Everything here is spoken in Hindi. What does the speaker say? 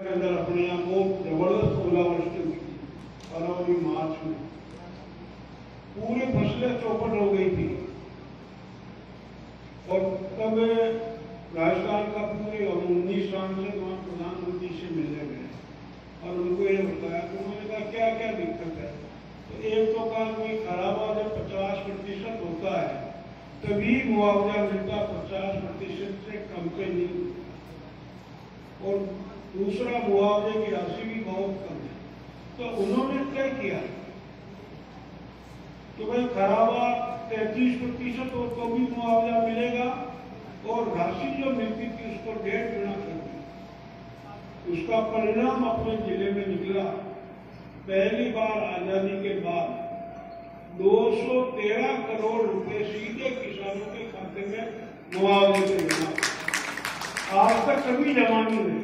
अंदर अपने आप को ज़बरदस्त ओलावृष्टि हुई थी। फरवरी मार्च में पूरी फ़सलें चौपट हो गई थी। और तब राजस्थान का पूरे और उन्नीस सांसद वहाँ प्रधानमंत्री से मिलने गए और उनको ये बताया तो उन्होंने कहा क्या क्या दिक्कत है? तो एक तो कहा कोई खराबा जब पचास प्रतिशत होता है, तभी मुआवजा मिलता पचास प्रतिशत से कम पे नहीं और दूसरा मुआवजे की राशि भी बहुत कम है। तो उन्होंने तय किया कि भाई खराबा तैतीस प्रतिशत हो तो भी मुआवजा मिलेगा और राशि जो मिलती थी उसको डेढ़ गुना कर दी। उसका परिणाम अपने ज़िले में निकला। पहली बार आज़ादी के बाद 213 करोड़ रुपए सीधे किसानों के खाते में मुआवजे के आज तक कभी जमा नहीं